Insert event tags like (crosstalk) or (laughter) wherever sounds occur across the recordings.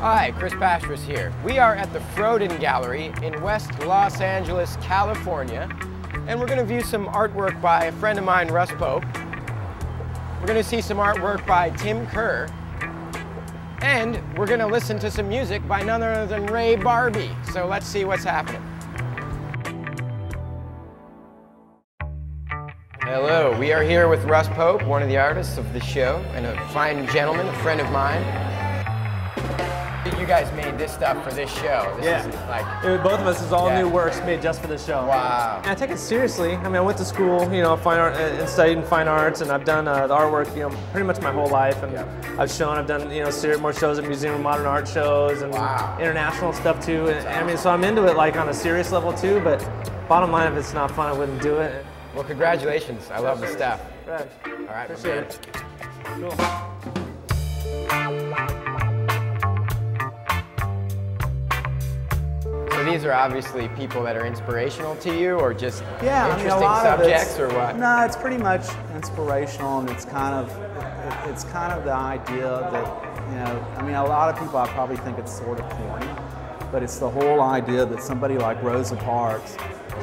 Hi, Chris Pastras here. We are at the Froden Gallery in West Los Angeles, California, and we're going to view some artwork by a friend of mine, Russ Pope. We're going to see some artwork by Tim Kerr, and we're going to listen to some music by none other than Ray Barbee. So let's see what's happening. Hello, we are here with Russ Pope, one of the artists of the show, and a fine gentleman, a friend of mine. You guys made this stuff for this show. This Yeah. is like, It- both of us is all Yeah. new works made just for this show. wow. And I take it seriously. I mean, I went to school, you know, fine art, uh, and studied in fine arts, and I've done uh, the artwork, you know, pretty much my whole life. And Yeah. I've shown, I've done, you know, more shows at Museum of Modern Art shows and Wow. international stuff too. And, I mean, so I'm into it like on a serious level too. But bottom line, if it's not fun, I wouldn't do it. Well, congratulations. I love the stuff. Right. All right, Appreciate it. Cool. These are obviously people that are inspirational to you, or just Yeah, I mean, interesting subjects, or what? No, it's pretty much inspirational, and it's kind of it, it's kind of the idea that you know. I mean, a lot of people I probably think it's sort of corny, but it's the whole idea that somebody like Rosa Parks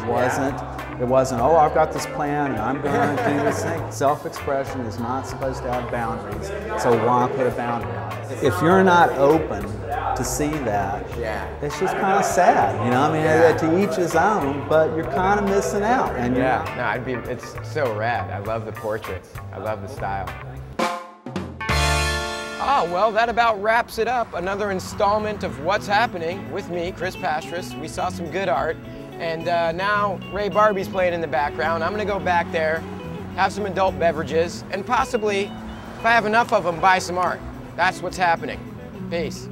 wasn't. It wasn't. Oh, I've got this plan, and I'm going to do this thing. (laughs) Self-expression is not supposed to have boundaries, so why put a boundary on it? If you're not open to see that, Yeah. it's just kind of sad, you know. I mean, Yeah. to each his own, but you're kind of missing out, and Yeah, no, I'd be. It's so rad. I love the portraits. I love the style. Oh, well, that about wraps it up. Another installment of What's Happening with me, Chris Pastras. We saw some good art. And uh, now Ray Barbee's playing in the background. I'm going to go back there, have some adult beverages, and possibly, if I have enough of them, buy some art. That's what's happening. Peace.